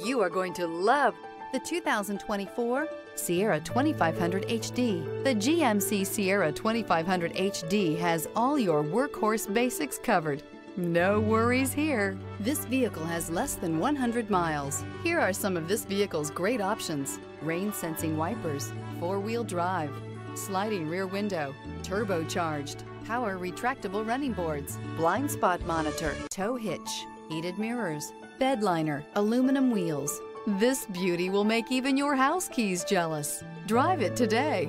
You are going to love the 2024 Sierra 2500 HD. The GMC Sierra 2500 HD has all your workhorse basics covered. No worries here. This vehicle has less than 100 miles. Here are some of this vehicle's great options. Rain sensing wipers, four-wheel drive, sliding rear window, turbocharged, power retractable running boards, blind spot monitor, tow hitch, heated mirrors, bed liner, aluminum wheels. This beauty will make even your house keys jealous. Drive it today.